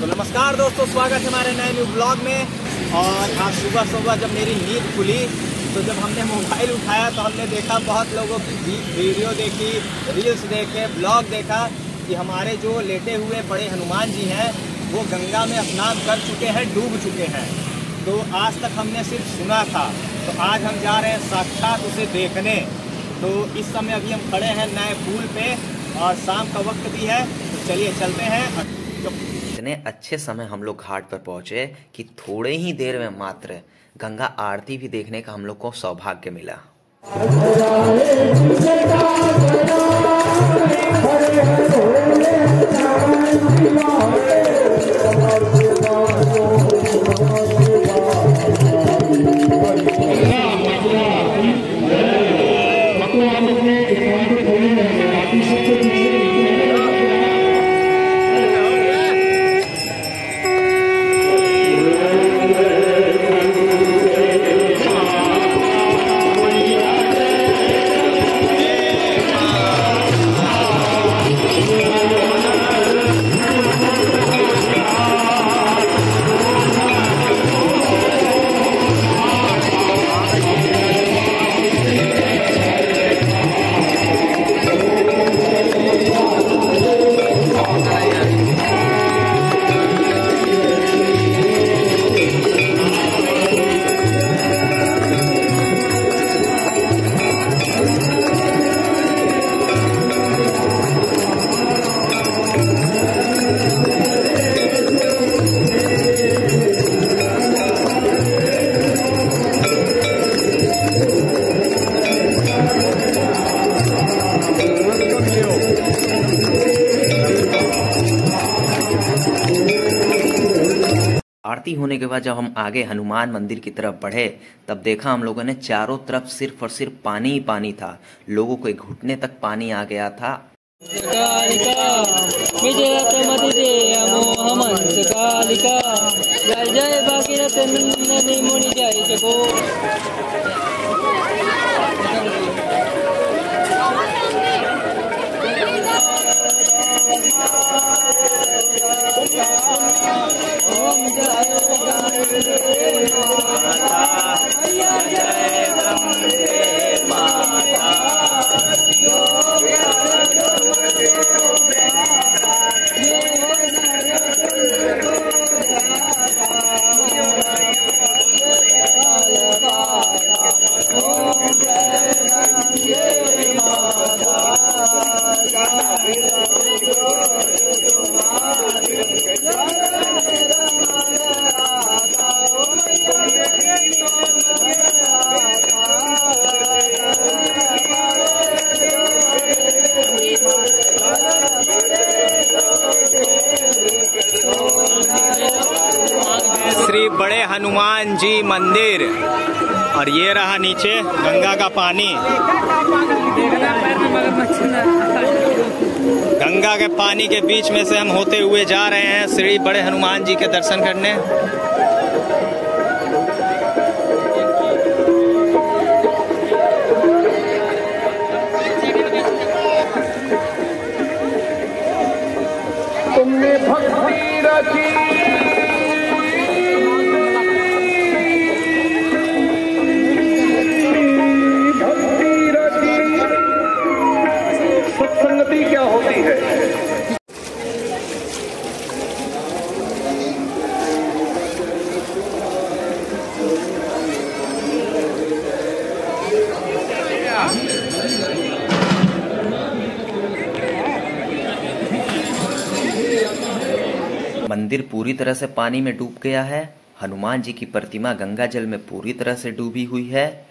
तो नमस्कार दोस्तों, स्वागत है हमारे नए न्यू ब्लॉग में। और आज सुबह सुबह जब मेरी नींद खुली तो जब हमने मोबाइल उठाया तो हमने देखा बहुत लोगों की वीडियो देखी रील्स देखे ब्लॉग देखा कि हमारे जो लेटे हुए बड़े हनुमान जी हैं, वो गंगा में स्नान कर चुके हैं, डूब चुके हैं। तो आज तक हमने सिर्फ़ सुना था। तो आज हम जा रहे हैं साक्षात उसे देखने। तो इस समय अभी हम खड़े हैं नए पुल पे, और शाम का वक्त भी है तो चलिए चलते हैं। इतने अच्छे समय हम लोग घाट पर पहुँचे कि थोड़े ही देर में मात्र गंगा आरती भी देखने का हम लोग को सौभाग्य मिला आरती होने के बाद जब हम आगे हनुमान मंदिर की तरफ़ बढ़े, तब देखा हम लोगों ने चारों तरफ़ सिर्फ़ और सिर्फ़ पानी ही पानी था। लोगों के घुटने तक पानी आ गया था। कालिका विजय मोहमंस कालिका जय जय भागीरथ नंदनी मुनि जय जगो ओम जय हनुमान जी मंदिर। और ये रहा नीचे, गंगा का पानी। गंगा के पानी के बीच में से हम होते हुए जा रहे हैं श्री बड़े हनुमान जी के दर्शन करने। तुमने भक्ति रखी मंदिर पूरी तरह से पानी में डूब गया है। हनुमान जी की प्रतिमा गंगा जल में पूरी तरह से डूबी हुई है।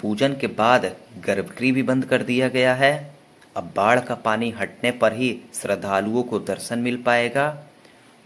पूजन के बाद गर्भगृह भी बंद कर दिया गया है। अब बाढ़ का पानी हटने पर ही श्रद्धालुओं को दर्शन मिल पाएगा।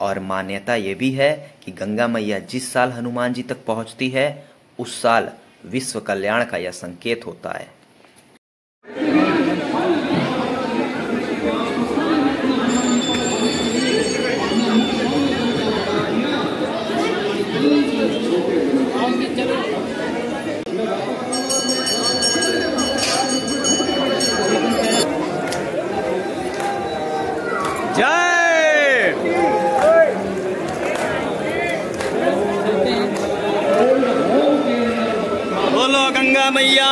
और मान्यता ये भी है कि गंगा मैया जिस साल हनुमान जी तक पहुँचती है, उस साल विश्व कल्याण का यह संकेत होता है। जय! बोलो गंगा मैया।